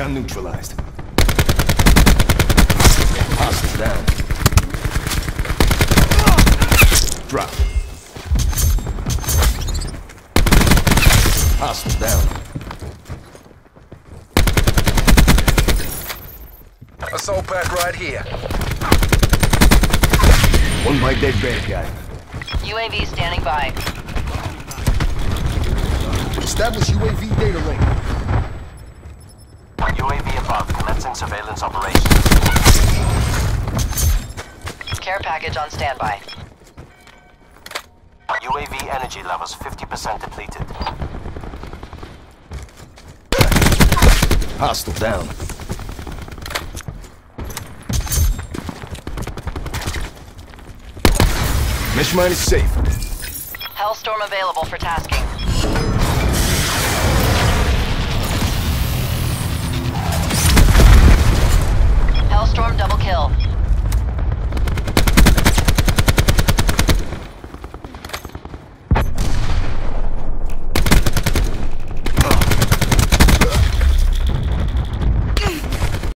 Recon neutralized. Hostile down. Drop. Hostile down. Assault pack right here. One by dead bad guy. UAV standing by. Establish UAV data link. UAV above, commencing surveillance operations. Care package on standby. UAV energy levels 50% depleted. Hostile down. Mission mine is safe. Hellstorm available for tasking.